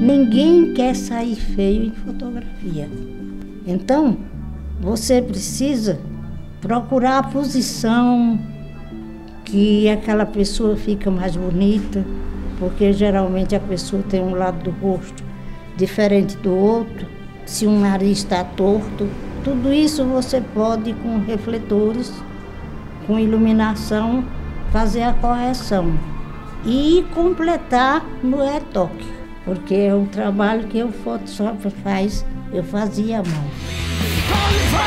ninguém quer sair feio em fotografia. Então, você precisa procurar a posição que aquela pessoa fica mais bonita, porque geralmente a pessoa tem um lado do rosto diferente do outro, se um nariz está torto, tudo isso você pode com refletores, com iluminação, fazer a correção e completar no retoque, porque é o trabalho que o Photoshop faz, eu fazia à mão.